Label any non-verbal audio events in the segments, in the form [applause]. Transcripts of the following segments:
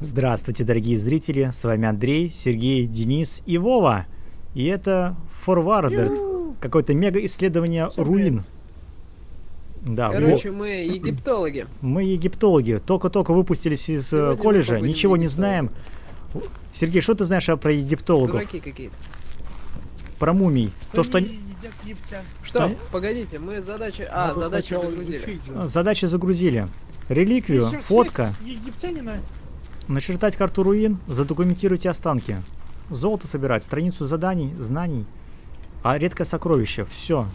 Здравствуйте, дорогие зрители, с вами Андрей, Сергей, Денис и Вова. И это Forwarded, какое-то мега-исследование руин. Да, Короче, мы египтологи. Мы египтологи, только-только выпустились из э, Сегодня колледжа, ничего не знаем. Сергей, что ты знаешь про египтологов? Дураки какие-то. Про мумий? То, что. Что? Погодите, мы задачи... А, Надо задачи загрузили. задачи загрузили. Реликвию, фотка, Египтянина, начертать карту руин, задокументируйте останки. Золото собирать, страницу заданий, знаний, а редкое сокровище. Все.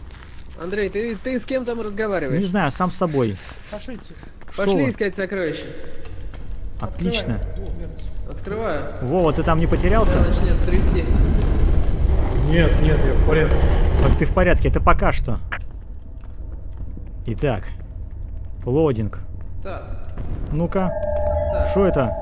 Андрей, ты, ты с кем там разговариваешь? Не знаю, сам с собой. пошлите. Что Пошли вы? искать сокровища. Отлично. Открываю. Вова, ты там не потерялся? начнет трясти. Нет, нет, я в порядке. Вот ты в порядке, это пока что. Итак, лодинг. Так, Ну-ка, так. что это?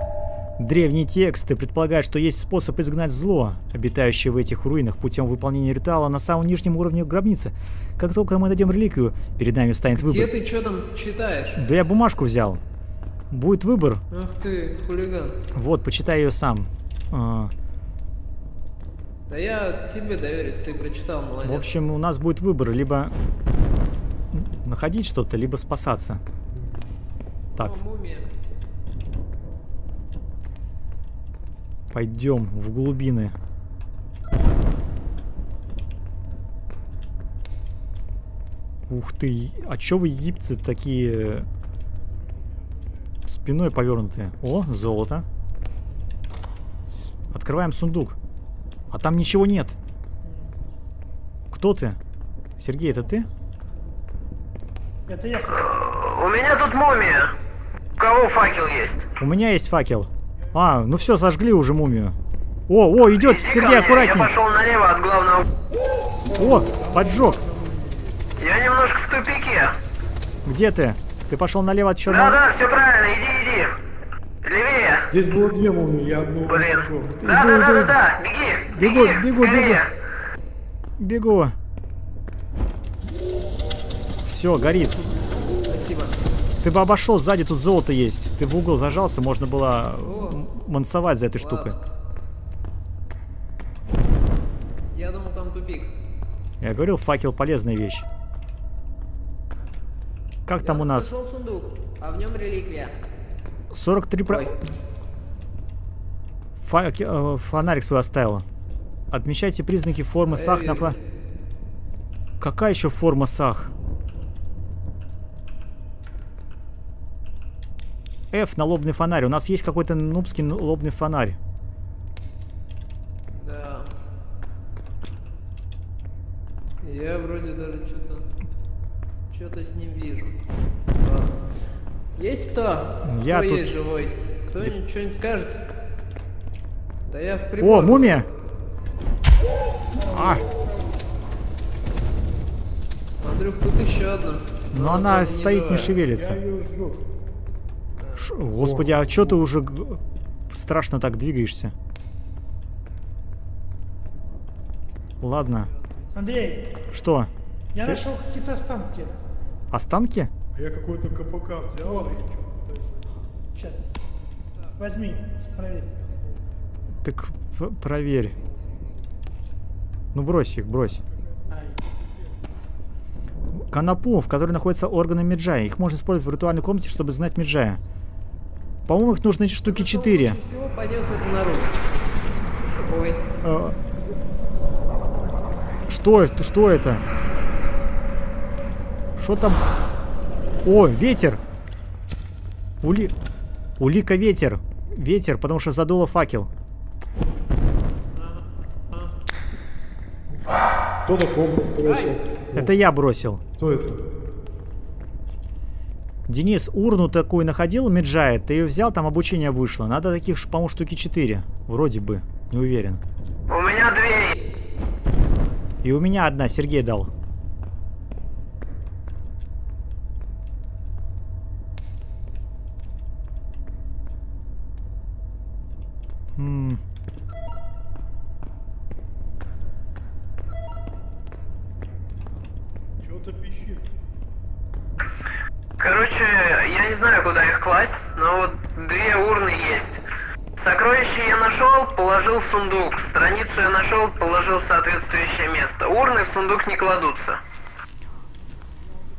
Древние тексты предполагают, что есть способ изгнать зло, обитающее в этих руинах, путем выполнения ритуала на самом нижнем уровне гробницы. Как только мы найдем реликвию, перед нами встанет Где выбор. ты что там читаешь? Да я бумажку взял. Будет выбор. Ах ты, хулиган. Вот, почитай ее сам. А, Да я тебе доверюсь, ты прочитал, молодец. В общем, у нас будет выбор, либо находить что-то, либо спасаться. Так, О, мумия. Пойдем в глубины. Ух ты, а чё вы, египетцы, такие спиной повернутые? О, золото. Открываем сундук. А там ничего нет. Кто ты? Сергей, это ты? Это я. У меня тут мумия. У кого факел есть? У меня есть факел. А, ну все, сожгли уже мумию. О, о, идет, Сергей, мне, аккуратней. Я пошел налево от главного. О, поджог. Я немножко в тупике. Где ты? Ты пошел налево от черного. Да-да, все правильно, иди, иди. Левее. Здесь было две мумии, я одну Блин. нашел. Иду, Да-да-да-да, беги. Бегу, беги, бегу, бегу. Бегу. Все, горит. Спасибо. Ты бы обошел, сзади тут золото есть. Ты в угол зажался, можно было мансовать за этой штукой. Ладно. Я думал, там тупик. Я говорил, факел полезная вещь. Как там Я у нас? Сундук, а в нем реликвия. 43 про... Ой, Факи- э, фонарик свой оставила. Отмечайте признаки формы сах на. Какая еще форма сах? F налобный фонарь. У нас есть какой-то нубский налобный фонарь. да. Я вроде даже что-то... Что-то с ним вижу. Ладно. Есть кто? Я кто тут. есть живой? Кто-нибудь что-нибудь скажет? Да я в О, прибор. мумия! А, Андрюх, тут еще одна. но Но она стоит, не живая. шевелится. Я ее сжег. Ш- Господи, а что ты уже страшно так двигаешься? Ладно. Андрей, Что? я Се- нашел какие-то останки. Останки? Я какой-то КПК взял что-то пытаюсь. Сейчас. Возьми, проверь. Так проверь. Ну брось их, брось. Ай. Канапу, в которой находятся органы Меджая. Их можно использовать в ритуальной комнате, чтобы знать Меджая. По-моему, их нужно штуки 4. Лучше всего понес это наружу. Ой. Э, Что это? Что это? Что там? О, ветер! Ули... Улика ветер. Ветер, потому что задуло факел. Кто-то компас бросил. Это я бросил. Кто это? Денис, урну такую находил, Меджая, ты ее взял, там обучение вышло. Надо таких, по-моему, штуки 4. Вроде бы, не уверен. У меня две. И у меня одна, Сергей дал. В сундук. Страницу я нашел, положил в соответствующее место. Урны в сундук не кладутся.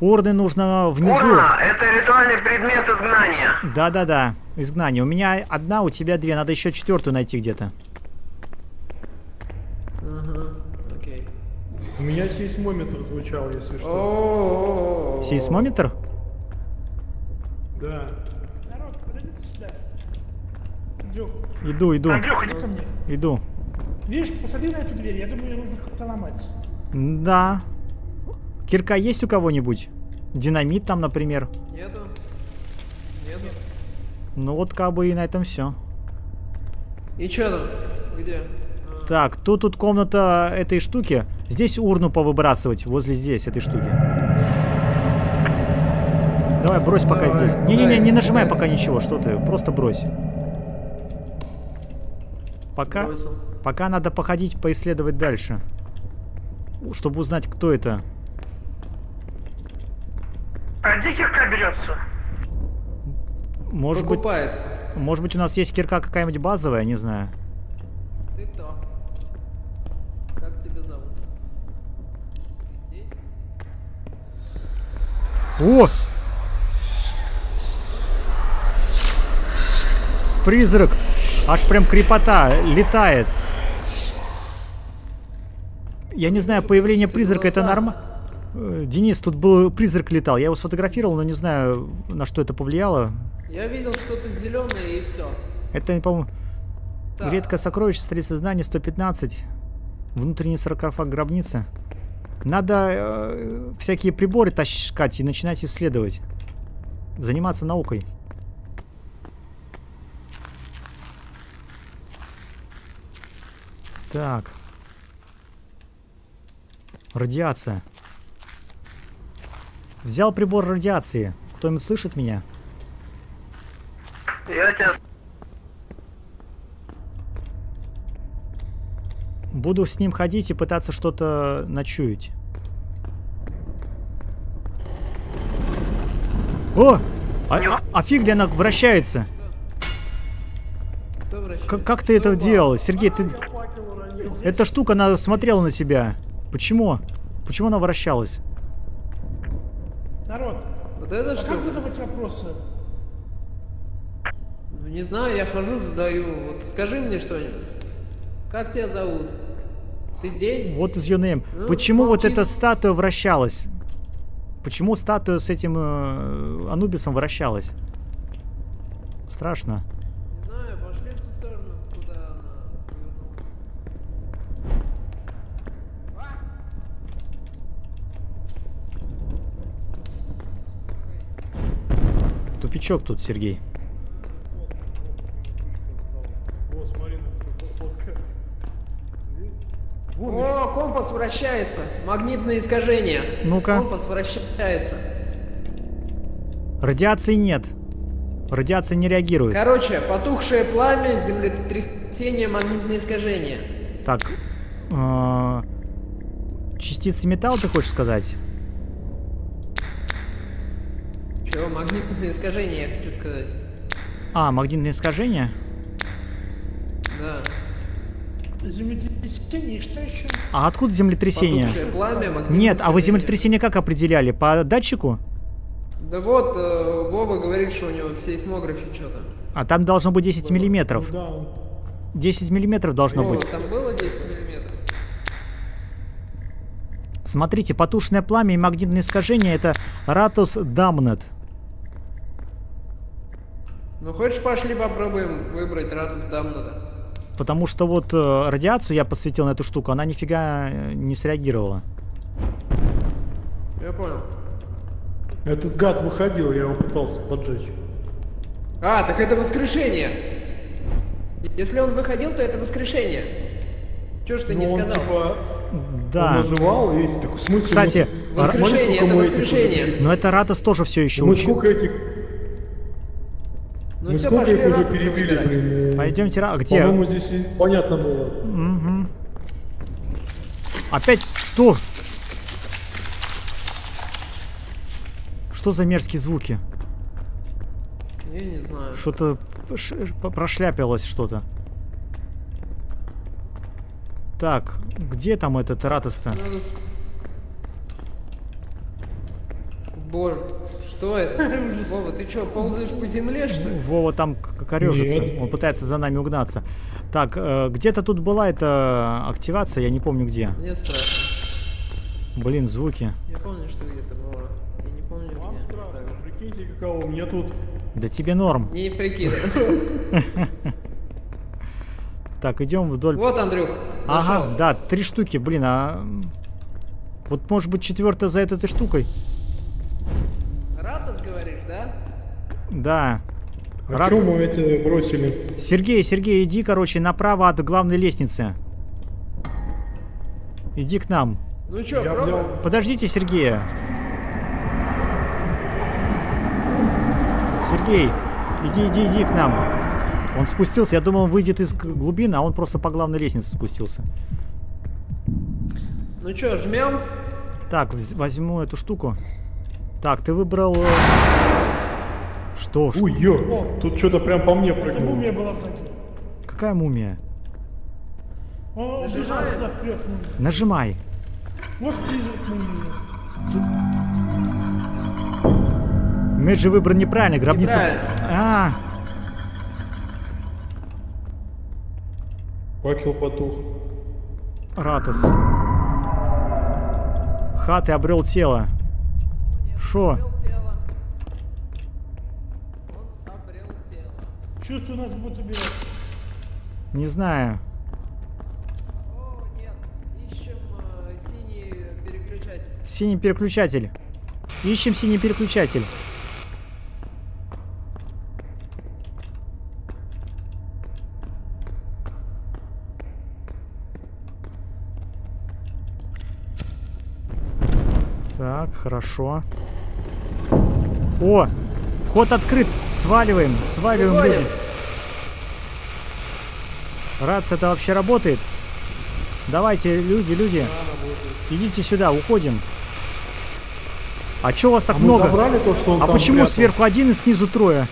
Урны нужно внизу. Урна – это ритуальный предмет изгнания. Да-да-да, изгнание. У меня одна, у тебя две. Надо еще четвертую найти где-то. Ага, окей. У меня сейсмометр звучал, если что. О-о-о-о. Сейсмометр? Да. Андрюх, Иду, иду, Андрюха, иди ко мне. иду. Видишь, посмотри на эту дверь. Я думаю, ее нужно как-то ломать. Да. Кирка есть у кого-нибудь? Динамит там, например. Нету? Нету? Ну вот как бы и на этом все. И чё там? Где? А, Так, тут тут комната этой штуки. Здесь урну повыбрасывать, возле здесь, этой штуки. Давай, брось пока Давай, здесь. Не-не-не, не нажимай давай. пока ничего, что ты, просто брось. Пока, бросил. пока надо походить, поисследовать дальше. Чтобы узнать, кто это. А где кирка берется? Может быть, Покупается. может быть у нас есть кирка какая-нибудь базовая, не знаю. Ты кто? Как тебя зовут? Ты здесь? О! Призрак! Аж прям крепота, летает. Я не знаю, появление призрака это нормально. Денис, тут был призрак летал. Я его сфотографировал, но не знаю, на что это повлияло. Я видел что-то зеленое и все. Это, по-моему, редкое сокровище столицы знаний 115. Внутренний саркофаг гробницы. Надо э, всякие приборы таскать и начинать исследовать. Заниматься наукой. Так. Радиация. Взял прибор радиации. Кто-нибудь слышит меня? Я тебя... Буду с ним ходить и пытаться что-то начуять. О! А, а, а фиг ли она вращается? Как, как ты это делал? Сергей, ты... Эта штука, она смотрела на тебя. Почему? Почему она вращалась? Народ, Вот это а что? как задавать вопросы? Ну не знаю, я хожу, задаю. Вот скажи мне что-нибудь. Как тебя зовут? Ты здесь? Вот из your name. Ну, Почему вот молчи. эта статуя вращалась? Почему статуя с этим э, Анубисом вращалась? Страшно. Не знаю, пошли в ту сторону, куда она повернулась. Тупичок тут, Сергей. О, компас вращается. Магнитное искажение. Ну-ка. Компас вращается. Радиации нет. Радиация не реагирует. Короче, потухшее пламя, землетрясение, магнитное искажение. Так. э, Частицы металла, ты хочешь сказать? Чего, магнитное искажение, я хочу сказать. А, магнитное искажение? Да. Землетрясение и что еще? А откуда землетрясение? Потухшее пламя, Нет, а вы землетрясение как определяли? По датчику? Да вот, э, Вова говорит, что у него в сейсмографе что-то. А там должно быть 10 миллиметров. Да, он 10 миллиметров должно Вова, быть. там было 10 миллиметров? Смотрите, потушенное пламя и магнитное искажение это Ратус Дамнет. Ну хочешь пошли попробуем выбрать радус Дамната? Потому что вот э, радиацию я посветил на эту штуку, она нифига э, не среагировала. Я понял. Этот гад выходил, я его пытался поджечь. А, так это воскрешение. Если он выходил, то это воскрешение. Чего ж ты не Ну, он, сказал? типа, Да. он наживал, и такой, в смысле? Кстати, ну, Воскрешение, это этих воскрешение. уже- Но это Ратус тоже все еще Мы учил. сколько этих, Ну мы все, сколько пошли их уже перебили, блин. Пойдемте, Ра- где? По-моему, здесь и понятно было. Мгм. Опять что? Что за мерзкие звуки? Я не знаю. Что-то прошляпилось что-то. Так, где там этот Ратос-то? Надо... Боже, что это? [laughs] Вова, ты что, ползаешь по земле, что ли? Вова там корежится. Нет. Он пытается за нами угнаться. Так, э, где-то тут была эта активация, я не помню где. Мне страшно. Блин, звуки. Я помню, что где-то было. Я не помню Вам где. страшно, Так. прикиньте, каково мне тут. Да тебе норм. Не прикидывай. [laughs] Так, идем вдоль. Вот, Андрюх, Ага, да, три штуки, блин, а... Вот может быть четвертая за этой штукой? Да. А Рад- чё мы эти бросили? Сергей, Сергей, иди, короче, направо от главной лестницы. Иди к нам. Ну что, Я пробуем? взял... Подождите, Сергея. Сергей, иди, иди, иди к нам. Он спустился, я думал, он выйдет из глубины, а он просто по главной лестнице спустился. Ну что, жмем? Так, возьму эту штуку. Так, ты выбрал... Что? Ш- Ой, ё, тут что-то прям по мне Это прыгнуло. мумия была сзади. Какая мумия? Он бежал Нажимаем? туда вперед мумия. Нажимай. Вот призрак мумии. Мэджи выбран неправильно, гробница... Неправильно. А, Факел потух. Ратос. Хаты обрел тело. Шо? Обрел тело. Он обрел тело. Чувствую, нас будут убивать. Не знаю. О, нет. Ищем э, синий переключатель. Синий переключатель. Ищем синий переключатель. Так, хорошо. О! Вход открыт! Сваливаем! Сваливаем, Выходим. люди! Рация это вообще работает? Давайте, люди, люди. Идите сюда, уходим. А чё у вас так А много? то, что А почему прятал? сверху один и снизу трое?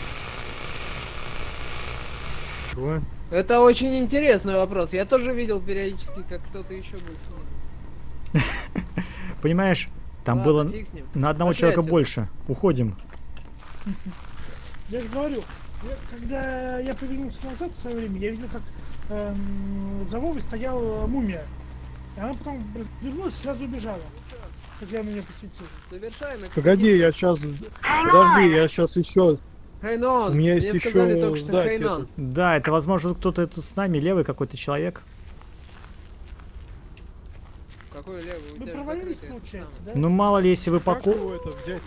Чего? Это очень интересный вопрос. Я тоже видел периодически, как кто-то еще будет снизу. [laughs] Понимаешь, там Ладно, было на одного человека больше. Уходим. Я же говорю, я- когда я повернулся назад в свое время, я видел, как эм, за Вовой стояла мумия. И она потом развернулась и сразу убежала. Как я на нее посветил. Завершаем. Погоди, я сейчас... Подожди, я сейчас еще... Хейнон. У меня есть Мне сказали еще только что Хейнон. Да, это возможно кто-то тут с нами, левый какой-то человек. Какой левый? Же провалились, закрытый получается, да? Ну мало ли, если вы по, ко-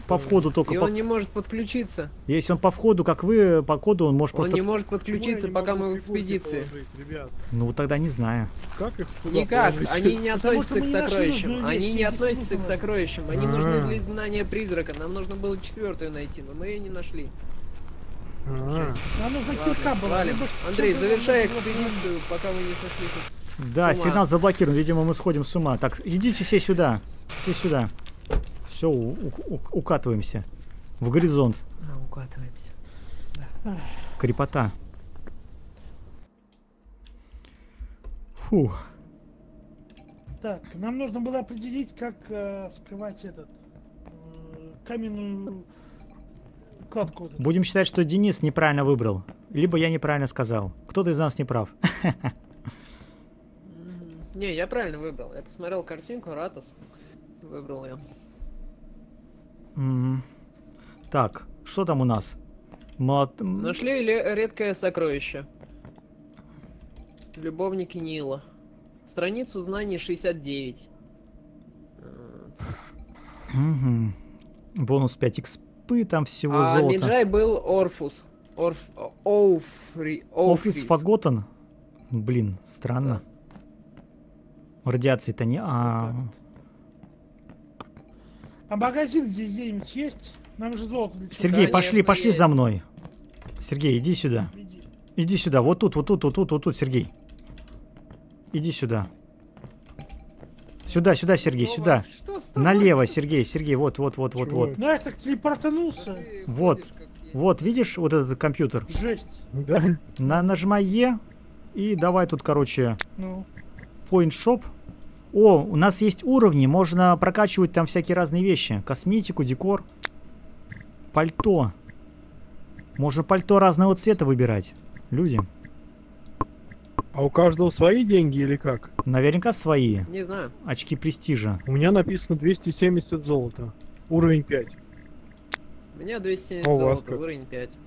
по входу только И по- он не может подключиться. Если он по входу, как вы, по коду, он может Он просто... не может подключиться, пока мы в экспедиции. ребят. Ну тогда не знаю. Как их Никак, положить? они не относятся к мы сокровищам. Они не относятся к сокровищам. Они нужны А. для изгнания призрака. Нам нужно было четвертую найти, но мы ее не нашли. Нам нужна Ладно, кирка была. Андрей, завершай нужно экспедицию, пока мы не сошли тут. Да, ума. сигнал заблокирован. Видимо, мы сходим с ума. Так, идите все сюда. Все сюда. Все, укатываемся. В горизонт. А, укатываемся. Крепота. Фух. Так, нам нужно было определить, как э, скрывать этот э, каменную кладку. Будем считать, что Денис неправильно выбрал. Либо я неправильно сказал. Кто-то из нас не прав. [laughs] Не, я правильно выбрал. Я посмотрел картинку, Ратос. Выбрал я. Мгм. Так, что там у нас? Молот... м, Нашли ле- редкое сокровище. Любовники Нила. Страницу знаний 69. Вот. мгм. Бонус 5 экспы, там всего А золото. Миджай был Орфус. Орф... Оуфри... Офрис Фаготон? Блин, странно. Радиации-то не... А, А магазин здесь где-нибудь есть? Нам же золото. Сергей, Конечно, пошли, пошли есть. за мной. Сергей, иди сюда. Иди. Иди сюда. Вот тут, вот тут, вот тут, вот тут, Сергей. Иди сюда. Сюда, сюда, Сергей, сюда. что с тобой? Налево, Сергей, Сергей, вот, вот, вот, вот, Чего вот. я так телепортанулся. Вот. Вот, видишь вот этот компьютер? Жесть. Да. На, нажимай Е и давай тут, короче, Ну, Point Shop. О, у нас есть уровни, можно прокачивать там всякие разные вещи. Косметику, декор. Пальто. Можно пальто разного цвета выбирать. Люди. А у каждого свои деньги или как? Наверняка свои. Не знаю. Очки престижа. У меня написано 270 золота. Уровень 5. У меня 270 А у вас золота, как? уровень 5.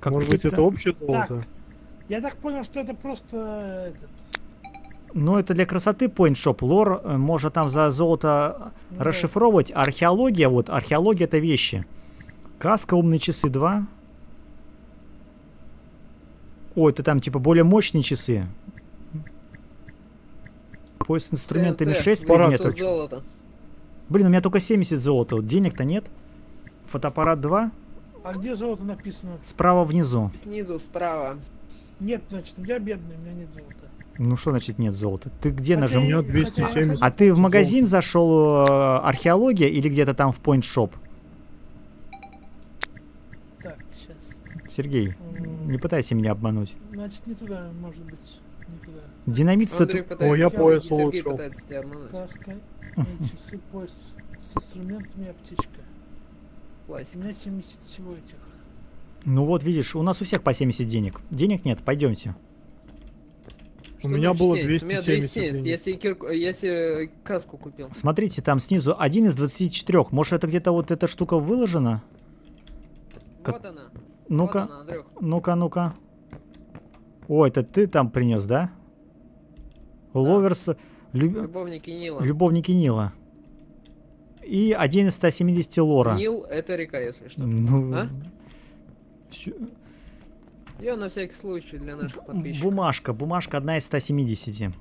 Как Может быть, это общее золото? я так понял, что это просто... Этот, Ну, это для красоты Point Shop. Лор э, можно там за золото ну расшифровывать. А Археология, вот, археология это вещи. Каска, умные часы 2. О, это там типа более мощные часы. Поиск инструментами ТНТ, 6 800 предметов. Блин, у меня только 70 золота. Вот денег-то нет. Фотоаппарат 2. А где золото написано? Справа внизу. Снизу справа. Нет, значит, я бедный, у меня нет золота. Ну что значит нет золота? Ты где Хотя нажим? У меня 270. А ты в магазин зашел э, археология или где-то там в Point Shop? Так, сейчас. Сергей, не пытайся меня обмануть. Значит, не туда, может быть. Не туда. Динамит стоит... Андрей пытается... О, я пояс улучшил. Каска, часы, [laughs] пояс с инструментами, аптечка. У Классика. меня 70 всего этих. Ну вот, видишь, у нас у всех по 70 денег. Денег нет, пойдемте. У меня было 70? У меня 270 270, денег. я себе, кирку- я себе каску купил. Смотрите, там снизу один из 24. Может, это где-то вот эта штука выложена? Вот она. Ну-ка, Вот ну-ка, ну-ка. О, это ты там принес, да? Ловерс... люб- Любовники Нила. Любовники Нила. И один из 170 лора. Нил это река, если что. Ну... А? Я на всякий случай для наших подписчиков. Бумажка, бумажка одна из 170.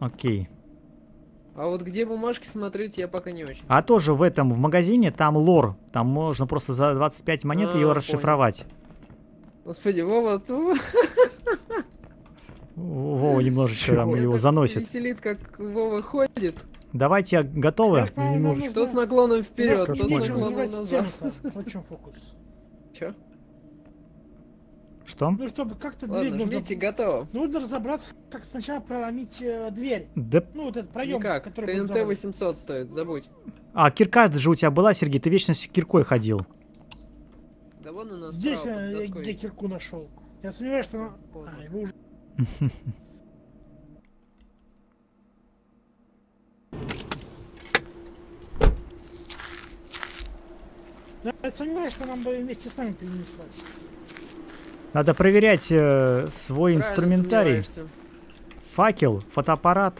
Окей. А вот где бумажки смотреть, я пока не очень. А тоже в этом, в магазине, там лор. Там можно просто за 25 монет А, ее понял. расшифровать. Господи, Вова, Вова немножечко там его заносит. Веселит, как Вова ходит. Давайте, готовы? Так, по-моему, нам немножечко. То с наклоном вперед, просто то с наклоном назад. Вот чем фокус. Что? Ну, чтобы как-то дверь Ладно, нужно... жмите, готово. Нужно разобраться, как сначала проломить э, дверь. Да... Ну, вот этот проем, Никак, который ТНТ завален. 800 стоит, забудь. А, кирка же у тебя была, Сергей? Ты вечно с киркой ходил. Да вон она Здесь справа, э, я, доской. я кирку нашел. Я сомневаюсь, что... она- Понял. А, его уже... [laughs] Я сомневаюсь, что нам бы вместе с нами перенеслась. Надо проверять э, свой Правильно инструментарий. Факел, фотоаппарат,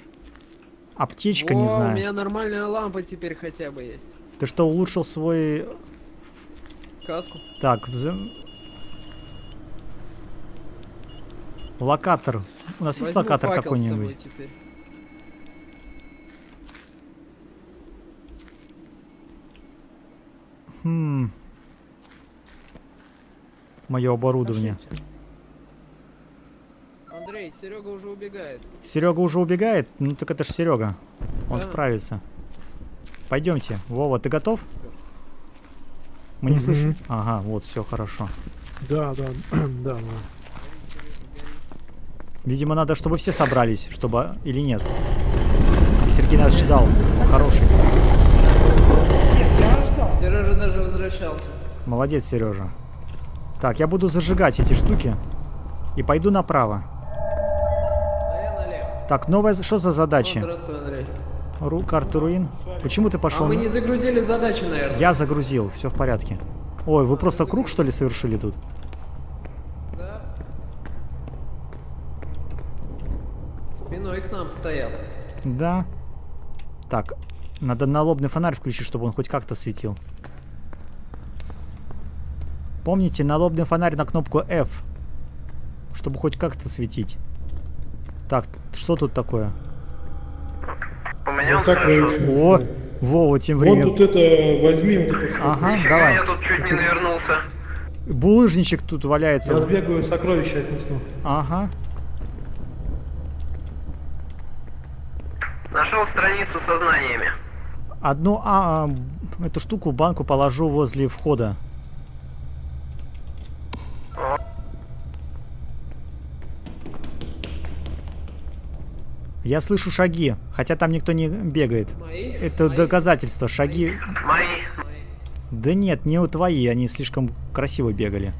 аптечка, не Во, знаю. у меня нормальная лампа теперь хотя бы есть. Ты что, улучшил свой... Каску. Так, взя- локатор. У нас есть Возьму локатор с собой какой-нибудь? Хм. Мое оборудование. Андрей, Серега уже убегает. Серега уже убегает? Ну так это ж Серега. Он Да. справится. Пойдемте. Вова, ты готов? Мы не слышим. Ага, вот, все хорошо. Да, да, [clears throat] да, да. Видимо, надо, чтобы все собрались, чтобы... Или нет. И Сергей нас ждал. Он хороший. Нет, я ждал. Сережа даже возвращался. Молодец, Сережа. Так, я буду зажигать эти штуки. И пойду направо. А я налево. Так, новая... Что за О, задачи? здравствуй, Андрей. Ру... Карта руин. Почему ты А пошел? мы на- не загрузили задачи, наверное. Я загрузил, все в порядке. Ой, вы просто круг, что ли, совершили тут? Да. Спиной к нам стоят. Да. Так, надо налобный фонарь включить, чтобы он хоть как-то светил. Помните, налобный фонарь на кнопку F, чтобы хоть как-то светить. Так, что тут такое? У меня Вот он так. О, Вова, тем Вот временем. тут это, возьми вот эту штуку. Ага, Нифига, давай. я тут чуть не навернулся. Булыжничек тут валяется. Я сбегаю, сокровища отнесу. Ага. Нашел страницу со знаниями. Одну а, а, эту штуку банку положу возле входа. Я слышу шаги, хотя там никто не бегает. Мои? Это Мои? доказательство, шаги... Мои? Да нет, не у твои, они слишком красиво бегали.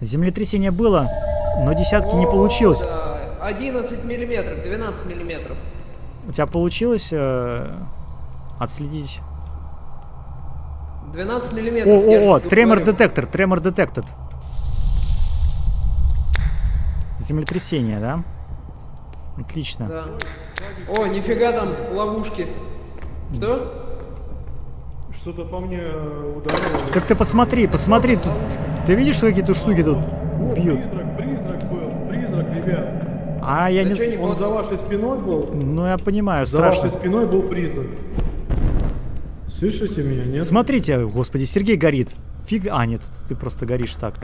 Землетрясение было, но десятки не получилось да. 11 миллиметров, 12 миллиметров. У тебя получилось э, отследить? 12 О, миллиметров. о, о, тебе тремор детектор, тремор детектор. Землетрясение, да? Отлично. Да. О, нифига там ловушки. Что? Что-то по мне э, ударило. Так ты посмотри, посмотри, тут, ты видишь, что какие-то штуки тут О, бьют? призрак, призрак был, призрак, ребят. А я Да не... чё з- не Он за вашей спиной был? Ну я понимаю, За вашей страшно. спиной был призрак. Слышите меня, нет? Смотрите, господи, Сергей горит. Фиг... А, нет, ты просто горишь так.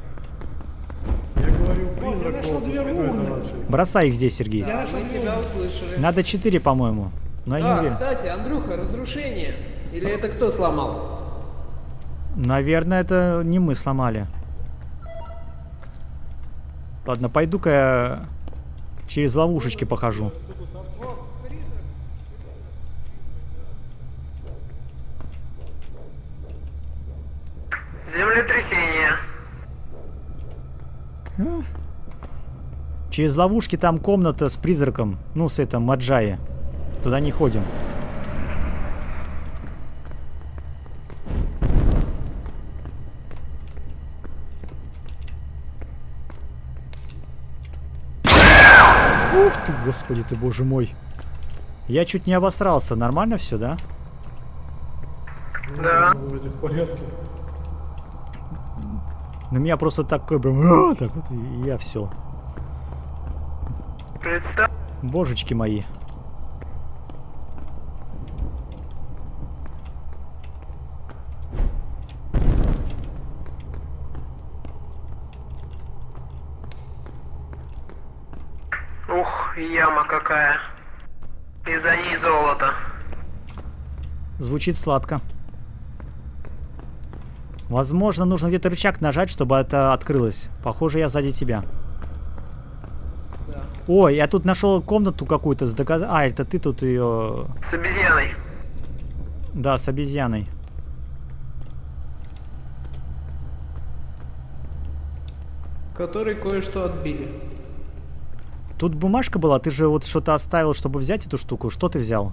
Я говорю, я призрак нашел был за две за руны. вашей. Бросай их здесь, Сергей. Я нашел Мы тебя услышали. Надо 4, по-моему. Но я не Да, уверен. кстати, Андрюха, разрушение. Или это кто сломал? Наверное, это не мы сломали. Ладно, пойду-ка я через ловушечки похожу. Землетрясение. Через ловушки там комната с призраком. Ну, с этим Маджаи. Туда не ходим. Ух ты, господи ты, боже мой. Я чуть не обосрался. Нормально все, да? Да. Вроде в порядке. На меня просто такой прям... «А!» Так вот, и я все. Представь. Божечки мои. Ух, яма какая. И за ней золото. Звучит сладко. Возможно, нужно где-то рычаг нажать, чтобы это открылось. Похоже, я сзади тебя. Да. Ой, я тут нашел комнату какую-то с доказ... А, это ты тут ее... С обезьяной. Да, с обезьяной. Который кое-что отбили. Тут бумажка была, ты же вот что-то оставил, чтобы взять эту штуку. Что ты взял?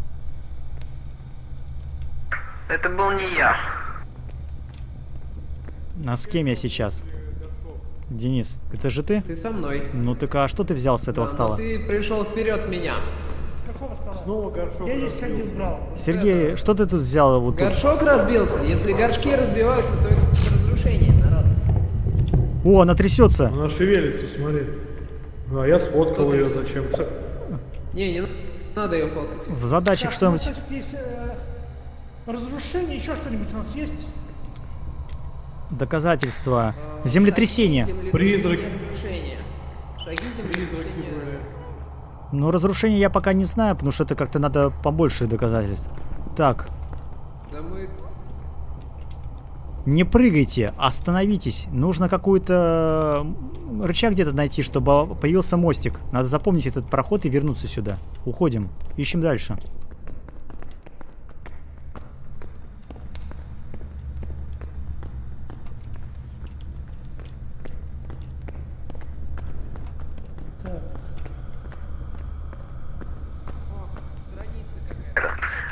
Это был не я. А с кем я сейчас? Денис, это же ты? Ты со мной. Ну так а что ты взял с этого Да, стола? ты пришел вперед меня. С какого стола? Снова горшок. Я здесь ходил, брал. Сергей, что ты тут взял вот тут? Горшок разбился. Если горшки разбиваются, то это разрушение, народ. О, она трясется. Она шевелится, смотри. А я сфоткал ее зачем-то. Не, не на- надо ее фоткать. В задачах Так, что-нибудь... у нас, кстати, есть э, разрушение, еще что-нибудь у нас есть? Доказательства. Э, Землетрясение. шаги, Призрак. Шаги Призраки землетрясения. были. Ну, разрушение я пока не знаю, потому что это как-то надо побольше доказательств. Так, Да мы... не прыгайте, остановитесь. Нужно какую-то рычаг где-то найти, чтобы появился мостик. Надо запомнить этот проход и вернуться сюда. Уходим. Ищем дальше.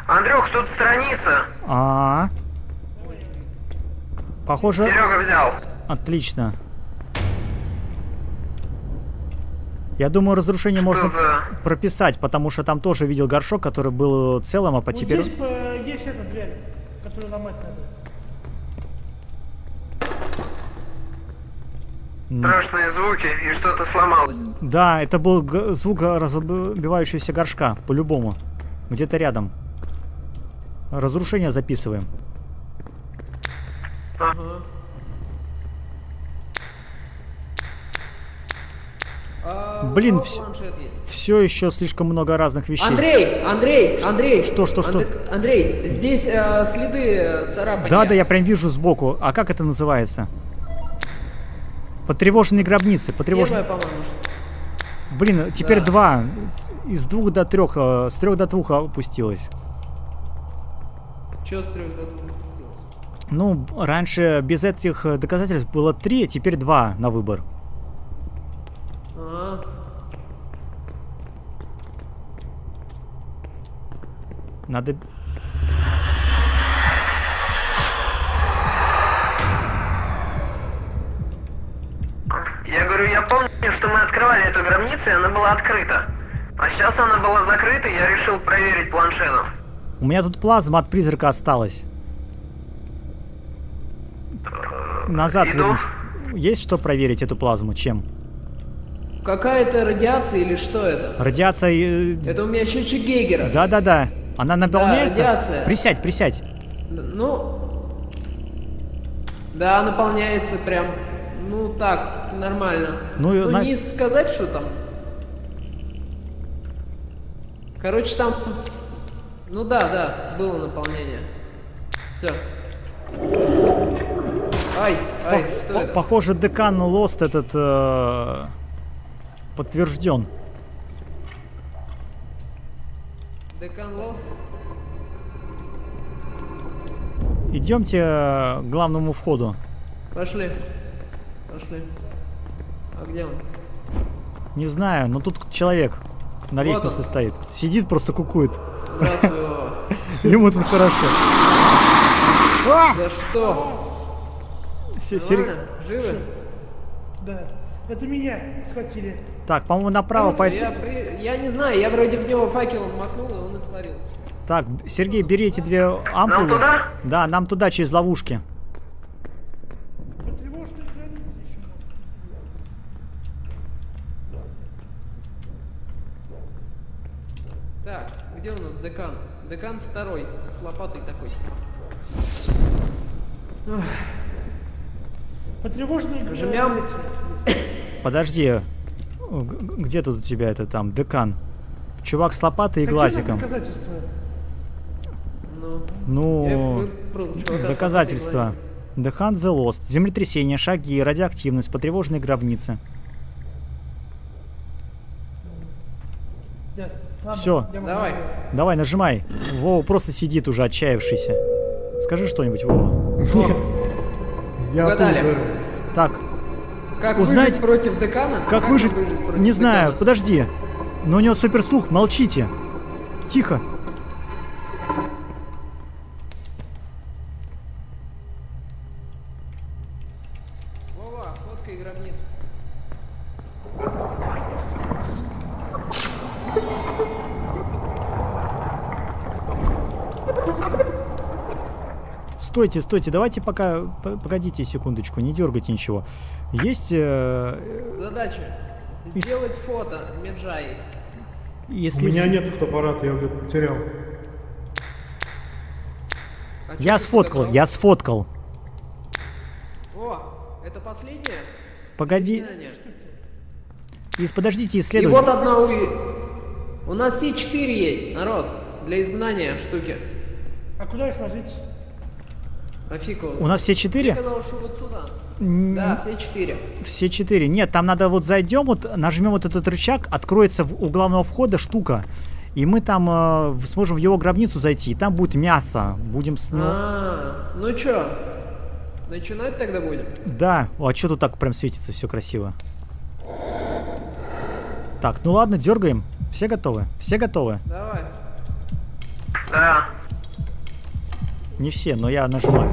Андрюх, тут страница. А, Похоже, Серега взял. отлично. Я думаю, разрушение можно Что за... прописать, потому что там тоже видел горшок, который был целым, а по Вот теперь... здесь э, есть эта дверь, которую ломать надо. Страшные звуки, и что-то сломалось. Да, это был звук разбивающегося горшка, по-любому. Где-то рядом. Разрушение записываем. Блин, кого вс- планшет есть? Все еще слишком много разных вещей. Андрей, Андрей, Андрей. Что, что, что? Анд- Андрей, здесь э, следы э, царапания. Да, да, я прям вижу сбоку. А как это называется? Потревоженные гробницы. Потревоженные... Первая, что- Блин, теперь Да. два. Из двух до трех, э, с трех до двух опустилось. Чё с трех до двух? Ну, раньше без этих э, доказательств было три, а теперь два на выбор. А, Надо... Я говорю, я помню, что мы открывали эту гробницу, и она была открыта. А сейчас она была закрыта, и я решил проверить планшетом. У меня тут плазма от призрака осталась. Назад Иду. вернись. Есть что проверить эту плазму? Чем? какая-то радиация или что это? Радиация... э, Это у меня счетчик Гейгера. Да-да-да. Она наполняется? радиация. Присядь, присядь. Ну, да, наполняется прям, ну так, нормально. Ну, и Ну, на- не сказать, что там. Короче, там, ну да, да, было наполнение. Все. Ай, ай, Пох- что по- это? Похоже, декан Лост этот э, подтвержден. Декан Лост? Идемте к главному входу. Пошли. Пошли. А где он? Не знаю, но тут человек на Вот лестнице он. стоит. Сидит, просто кукует. [laughs] Ему тут хорошо. За что? Се- Сер- Нормально? Живы? Да. Это меня схватили. Так, по-моему, направо пойти. Я, при- я не знаю, я вроде в него факелом махнул, и он испарился. Так, Сергей, бери эти две ампулы. туда? Да, нам туда, через ловушки. Так, где у нас декан? Декан второй, с лопатой такой. Потревожные Границы. Подожди. Г- Где тут у тебя это там, декан? Чувак с лопатой и Какие глазиком. доказательства? Ну, Ну, чувака доказательства. глазиком. Дехан The Lost. Землетрясение, шаги, радиоактивность, потревоженные гробницы. Ладно, я могу. Давай. Давай, нажимай. Вова просто сидит уже отчаявшийся. Скажи что-нибудь, Вова. О, Я Угадали. тоже. Так, как Узнать- выжить против декана? как выжить? против Не знаю, декана? подожди. Но у него суперслух, молчите. Тихо. Стойте, стойте, давайте пока, погодите секундочку, не дергайте ничего. Есть, э, Задача. Из- Сделать фото Меджаи. У если... меня с- нет фотоаппарата, я где-то потерял. А Я сфоткал, я сфоткал. О, это последнее? Погоди, и- подождите, И исследовать. вот одна у... У нас все четыре есть, народ, для изгнания штуки. А куда их ложить? У нас все четыре? Да, все четыре. Все четыре. Нет, там надо вот зайдем, вот нажмем вот этот рычаг, откроется у главного входа штука. И мы там э, сможем в его гробницу зайти, и там будет мясо. Будем с него... А, ну чё, начинать тогда будем? Да, О, а что тут так прям светится, все красиво. Так, ну ладно, дергаем. Все готовы? Все готовы? Давай. Да. Не все, но я нажимаю.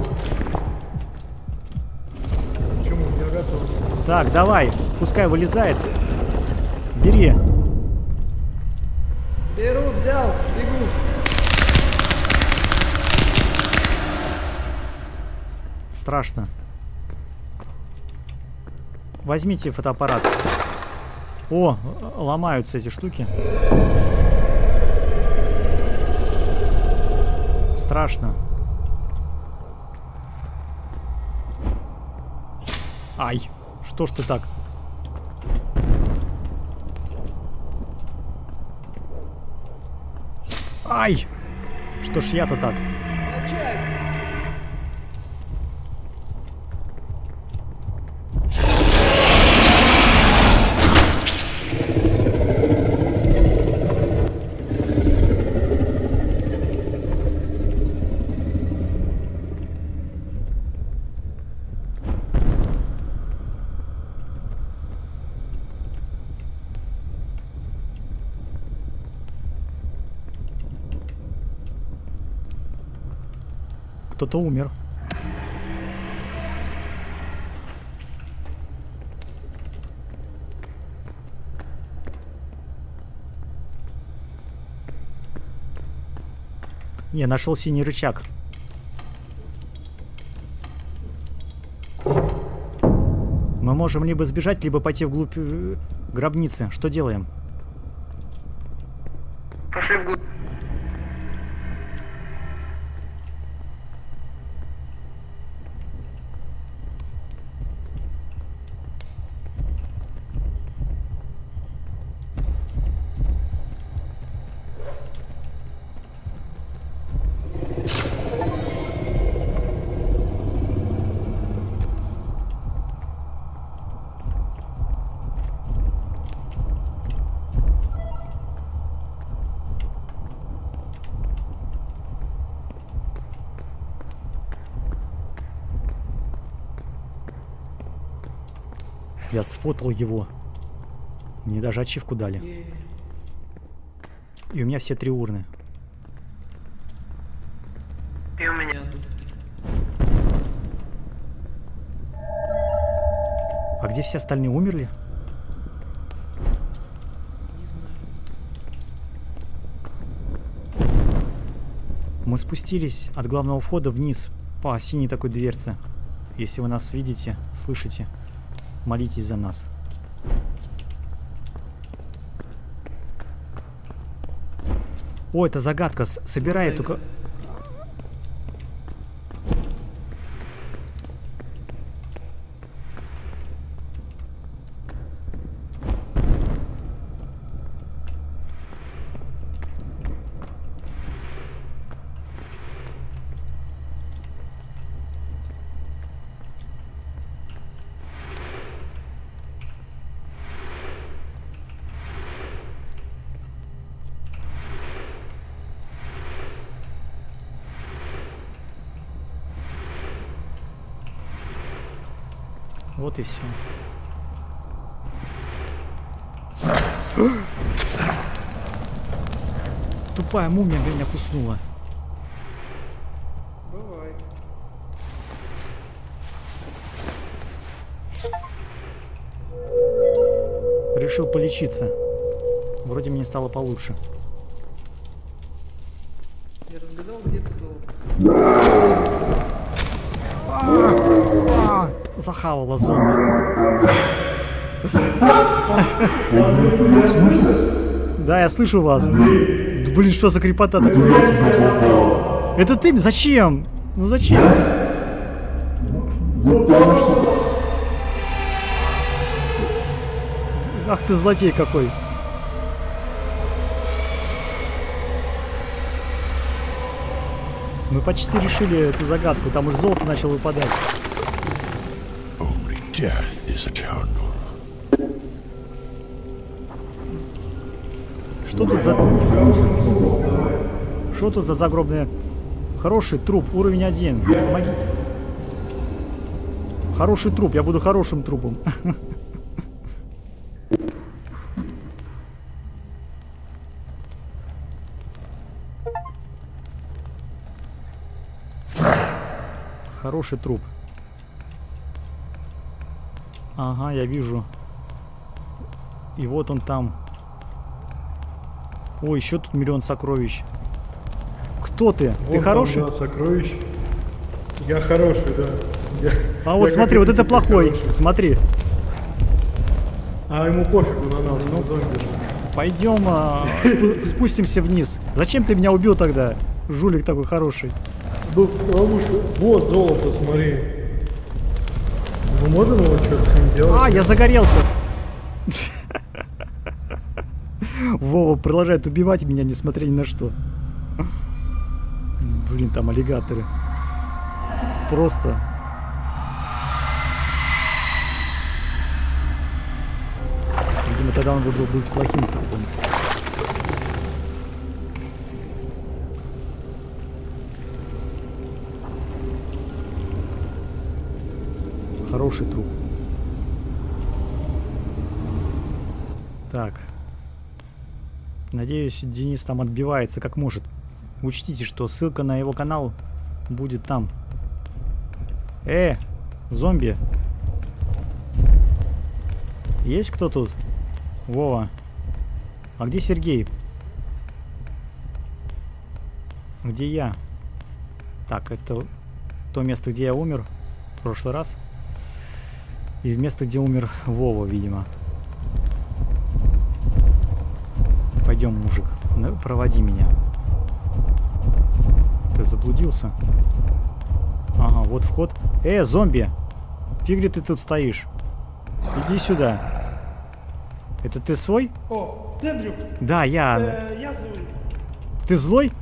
Почему? Я готов. Так, давай, пускай вылезает. Бери. Беру, взял, бегу. Страшно. Возьмите фотоаппарат. О, ломаются эти штуки. Страшно. Ай, что ж ты так? Ай! Что ж я-то так? Молчать! Кто-то умер. Я нашел синий рычаг. Мы можем либо сбежать, либо пойти вглубь э, гробницы. Что делаем? Сфотал его. Мне даже ачивку дали. И у меня все три урны. И у меня. А где все остальные умерли? Мы спустились от главного входа вниз по синей такой дверце. Если вы нас видите, слышите, молитесь за нас. О, это загадка. С- Собирай эту... ко- Вот и все. [gasps] Тупая мумия меня куснула. Бывает. Решил полечиться. Вроде мне стало получше. Я разгадал, где ты золото. Захавала зомби. Да, я слышу вас. Блин, что за крепота такая? Это ты? Зачем? Ну зачем? Ах ты злодей какой. Мы почти решили эту загадку, там уже золото начало выпадать. Death is eternal. Что тут за... Что тут за загробная... Хороший труп, уровень один. Помогите. Хороший труп, я буду хорошим трупом. [laughs] Хороший труп. Ага, я вижу. И вот он там. Ой, еще тут миллион сокровищ. Кто ты? ты Вон хороший? там, да, сокровищ. Я хороший, да. Я- А я вот смотри, вот это плохой. хороший. Смотри. А ему пофигу на нас, ну. Пойдем а, спу- спустимся вниз. Зачем ты меня убил тогда? Жулик такой хороший. Ну, потому что... Вот золото, смотри. Мы можем его что-то делать? А, я загорелся. Вова продолжает убивать меня, несмотря ни на что. Блин, там аллигаторы. Просто. Видимо, тогда он выбрал быть плохим трупом. Хороший труп. Так. Надеюсь, Денис там отбивается как может. Учтите, что ссылка на его канал будет там. Э, зомби. Есть кто тут? Вова. А где Сергей? Где я? Так, это то место, где я умер в прошлый раз. И место, где умер Вова, видимо. Пойдем, мужик, проводи меня. Ты заблудился? Ага, вот вход. Э, зомби! Фиг ли ты тут стоишь? Иди сюда. Это ты свой? О, Дендрюк, Да, я. э, я злой. Ты злой?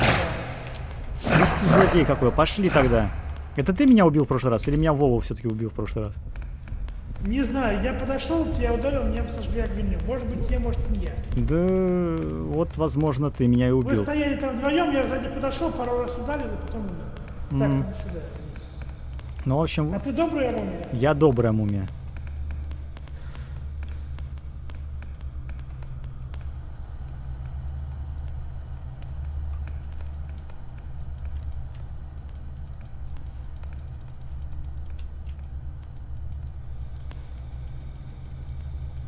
Ну ты злодей какой. Пошли тогда. Это ты меня убил в прошлый раз? Или меня Вова все-таки убил в прошлый раз? Не знаю, я подошел, тебя ударил, меня сожгли огнем. Может быть, я, может, не я. Да, вот, возможно, ты меня и Вы убил. стояли там вдвоем, я сзади подошел, пару раз ударил, и потом умер. Так, Мгм. иди сюда. Ну, в А общем, ты добрый, я умер? я добрая мумия.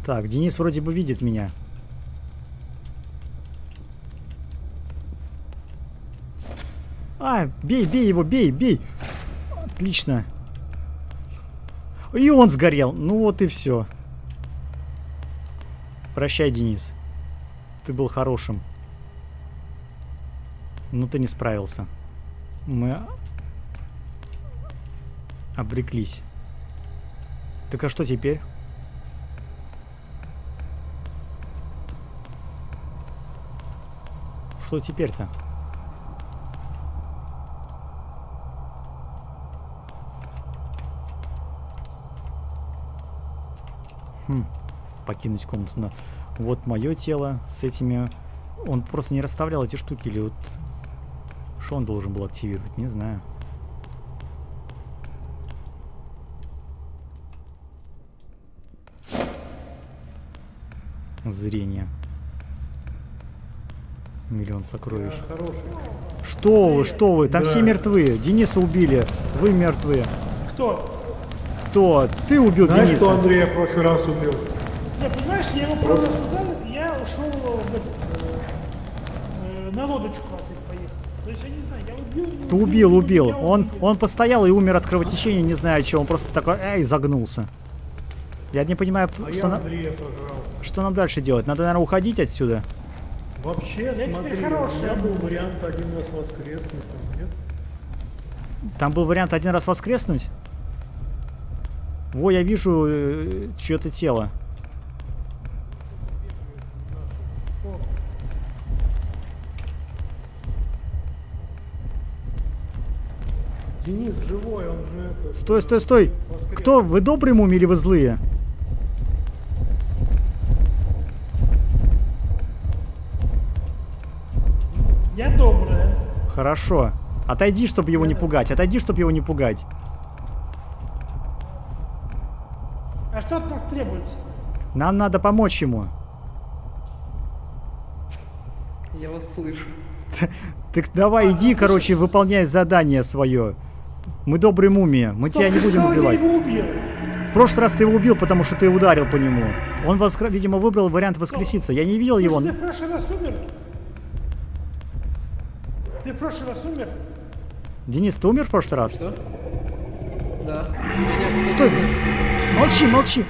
Так, Денис вроде бы видит меня. А, бей, бей его, бей, бей. Отлично. И он сгорел. Ну вот и все. Прощай, Денис. Ты был хорошим. Но ты не справился. Мы обреклись. Так а что теперь? Что теперь-то? Хм, покинуть комнату. на- Вот мое тело с этими... Он просто не расставлял эти штуки или вот... Что он должен был активировать? Не знаю. Зрение. Миллион сокровищ. Хороший. Что вы, что вы? Там Да. все мертвы. Дениса убили. Вы мертвы. Кто? Кто? Ты убил Знаешь, Дениса. кто Андрея в прошлый раз убил? Не, понимаешь, я его ударил, и я ушел в этот, э, э, на лодочку опять поехал. То есть я не знаю, я убил, Ты убил, убил. Он, убил. он постоял и умер от кровотечения, не знаю чего. Он просто такой, эй, загнулся. Я не понимаю, А что, на- что нам дальше делать. Надо, наверное, уходить отсюда. Вообще, теперь смотри, хороший. у меня был вариант один раз воскреснуть, там, нет? Там был вариант один раз воскреснуть. Во, я вижу э, чье-то тело. Денис живой, он же это... Стой, стой, стой. воскрес. Кто? Вы добрые муми или вы злые? Я добрая. Хорошо. Отойди, чтобы его не пугать. Отойди, чтобы его не пугать. А что от нас требуется? Нам надо помочь ему. Я вас слышу. Так давай, иди, короче, выполняй задание свое. Мы добрые мумии. Мы тебя не будем убивать. Я его убил. В прошлый раз ты его убил, потому что ты ударил по нему. Он, воскр- видимо, выбрал вариант воскреситься. Я не видел его. Слушай, ты в прошлый раз умер? Ты в прошлый раз умер? Денис, ты умер в прошлый раз? Что? Да. Меня Стой! Молчи, молчи!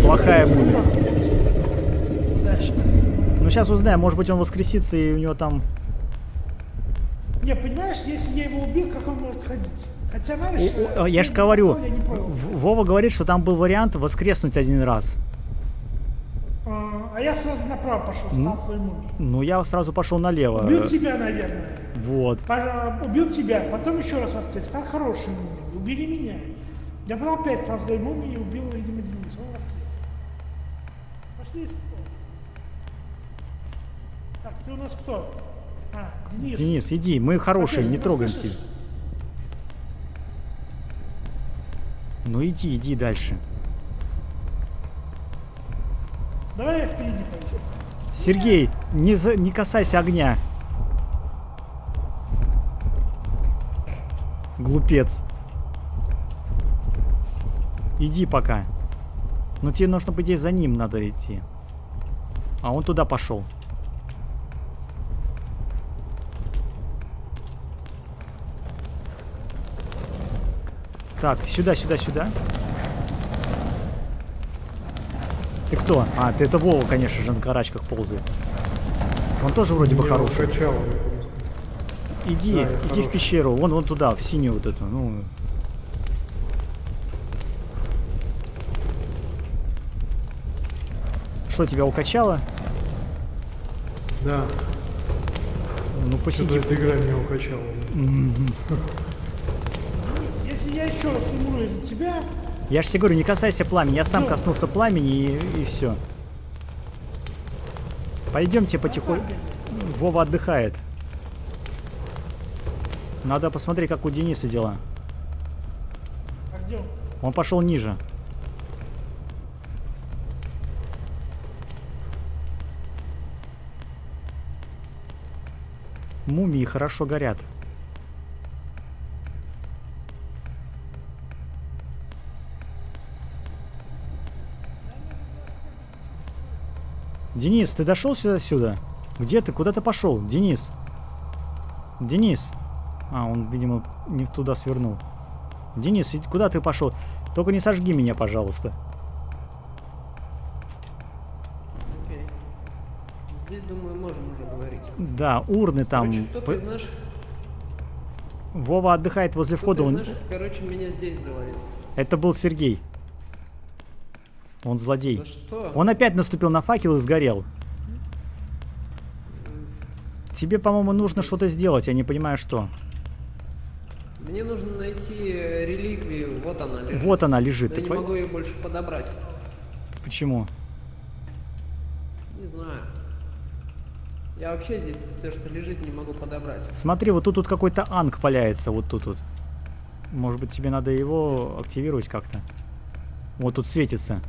Плохая мумия. Дальше. Ну сейчас узнаем, может быть он воскресится и у него там... Не, понимаешь, если я его убил, как он может ходить? Хотя, знаешь, О, о, Я же говорю, я Вова говорит, что там был вариант воскреснуть один раз. А, а я сразу направо пошел, стал своей мумией. Ну, я сразу пошел налево. Убил тебя, наверное. Вот. Пожа- Убил тебя, потом еще раз воскрес. Стал хорошим мумией. Убили меня. Я потом опять стал злой мумией и убил, видимо, Дениса. Он воскрес. Пошли искать. Так, ты у нас кто? А, Денис. Денис, иди, мы хорошие, Окей, не ну, трогаем слышишь? Ну иди, иди дальше. Давай я впереди пойду. Сергей, не, за- не касайся огня. Глупец. Иди пока. Но тебе нужно, по идее, за ним надо идти. А он туда пошел. Так, сюда, сюда, сюда. Ты кто? А, ты это Вова, конечно же, на карачках ползает. Он тоже вроде бы хороший. просто. Иди, Да, иди в хороший. пещеру, вон, вон туда, в синюю вот эту, ну. Что, тебя укачало? Да, Ну посиди. эта игра меня укачала. Если я еще раз умру из-за тебя, Я же тебе говорю, не касайся пламени. Я сам Ну. коснулся пламени и, и все. Пойдемте потихоньку. Вова отдыхает. Надо посмотреть, как у Дениса дела. а где он? Он пошел ниже. Мумии хорошо горят. Денис, ты дошел сюда сюда? Где ты? Куда ты пошел? Денис. Денис. А, он, видимо, не туда свернул. Денис, куда ты пошел? Только не сожги меня, пожалуйста. Окей. Здесь, думаю, можем уже говорить. Да, урны там. Короче, П- наших, Вова отдыхает возле входа. Он... короче, меня здесь завалил. Это был Сергей. Он злодей. Что? Он опять наступил на факел и сгорел. Тебе, по-моему, нужно что-то сделать, я не понимаю, что. Мне нужно найти реликвию. Вот она лежит. Вот она лежит. Я Ты не могу ее больше подобрать. Почему? Не знаю. Я вообще здесь все, что лежит, не могу подобрать. Смотри, вот тут, тут какой-то анг валяется, вот тут вот. Может быть, тебе надо его активировать как-то? Вот тут светится.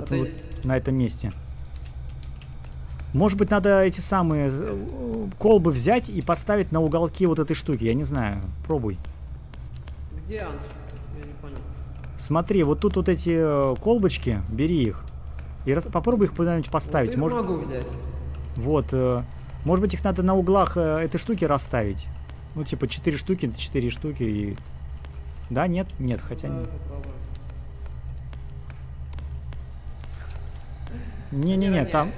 Вот, вот на этом месте. Может быть, надо эти самые э, колбы взять и поставить на уголки вот этой штуки. Я не знаю. Пробуй. Где Анг? Я не понял. Смотри, вот тут вот эти э, колбочки, бери их. И рас- попробуй их куда-нибудь поставить. Вот Может, могу взять. вот, э, может быть, их надо на углах э, этой штуки расставить. Ну, типа 4 штуки, 4 штуки и... Да, нет? Нет, хотя... Давай не- попробуем. Не-не-не, Не там...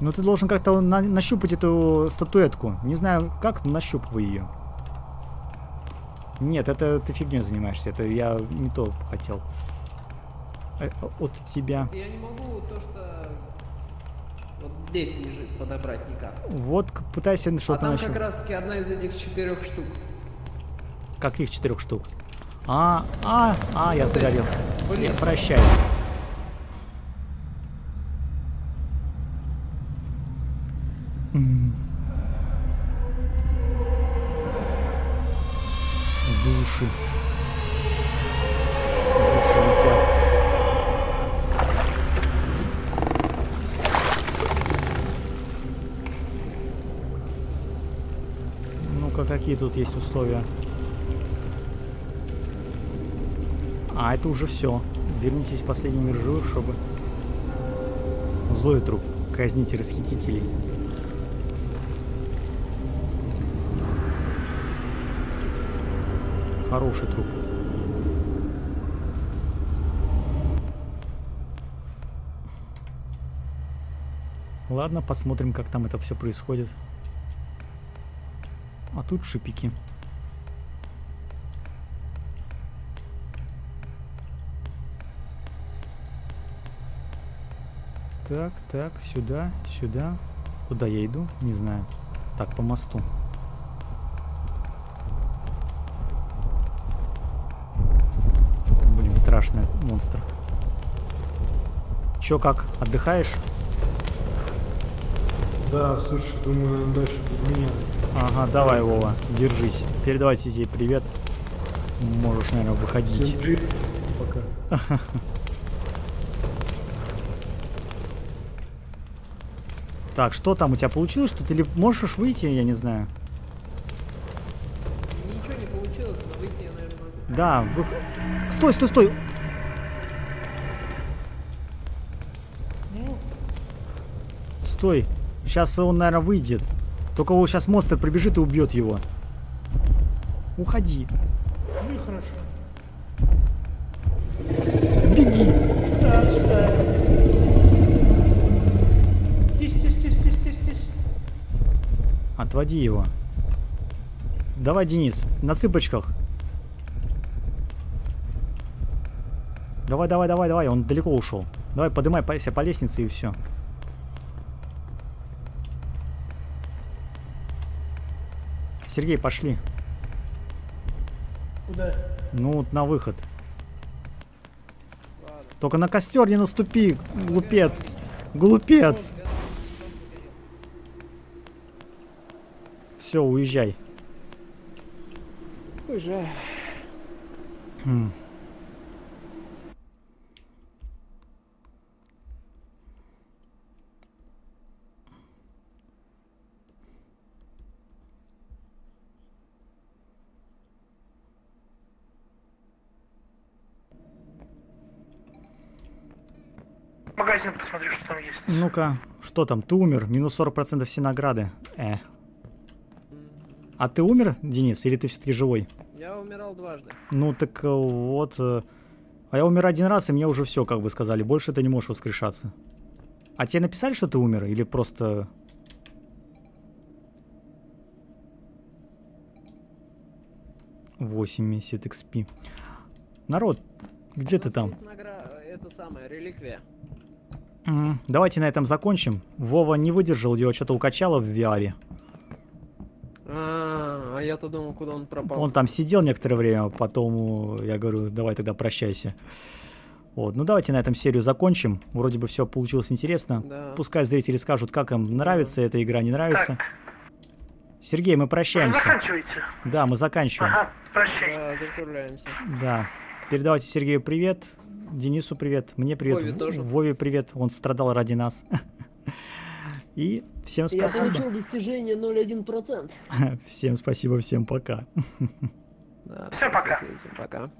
Ну, ты должен как-то на- нащупать эту статуэтку. Не знаю, как, но нащупывай ее. Нет, это ты фигней занимаешься. Это я не то хотел. Э, От тебя. Я не могу то, что вот здесь лежит, подобрать никак. Вот пытайся А что-то там нащупать. как раз таки одна из этих четырех штук. Каких четырех штук? А, а, а, я загорел. Блин. Прощай. Души. Души летят. Ну-ка, какие тут есть условия? А, это уже все. Вернитесь в последний мир живых, чтобы... Злой труп. Казните расхитителей. Хороший труп. Ладно, посмотрим, как там это все происходит. А тут шипики. Так, так, сюда, сюда. Куда я иду? Не знаю. Так, по мосту. Блин, страшный монстр. Чё, как, отдыхаешь? Да, слушай, думаю, дальше без меня. Ага, давай, Вова, держись. Передавайте ей привет. Можешь, наверное, выходить. Всем привет. Пока. [laughs] Так, что там у тебя получилось? Что ты ли можешь выйти, я не знаю. Ничего не получилось, но выйти я, наверное, могу. Да, вы... Стой, стой, стой! Стой. Сейчас он, наверное, выйдет. Только вот сейчас монстр прибежит и убьет его. Уходи. Ну и хорошо. Беги. Сюда, сюда. Здесь, здесь, здесь, здесь, здесь, здесь. Отводи его. Давай, Денис, на цыпочках. Давай, давай, давай, давай, он далеко ушел. Давай, поднимай по, по лестнице и все. Сергей, пошли. Куда? Ну, вот на выход. Только на костер не наступи, глупец. Глупец. Все, уезжай. Уезжай. Магазин посмотрю, что там есть. Ну-ка, что там? Ты умер. Минус 40% все награды. Э. А ты умер, Денис, или ты все-таки живой? Я умирал дважды. Ну так э, вот. э, А я умер один раз, и мне уже все, как бы сказали. Больше ты не можешь воскрешаться. А тебе написали, что ты умер? Или просто... Восемьдесят XP. Народ, где ты там? награ- Это самое, реликвия. Давайте на этом закончим. Вова не выдержал, его что-то укачало в VR. А, а я-то думал, куда он пропал. Он там сидел некоторое время, а потом э, я говорю, давай тогда прощайся. Вот, ну давайте на этом серию закончим. Вроде бы все получилось интересно. Да. Пускай зрители скажут, как им нравится эта игра, не нравится. Так. Сергей, мы Вы прощаемся. заканчиваете? Да, мы заканчиваем. Ага, прощай. Да, закругляемся. Да. Передавайте Сергею привет, Денису привет, мне привет, Вове тоже. Вове привет, он страдал ради нас. [laughs] И всем Я спасибо. получил достижение 0,1%. [laughs] Всем спасибо, всем пока. [laughs] Да, Всем пока. Всем пока.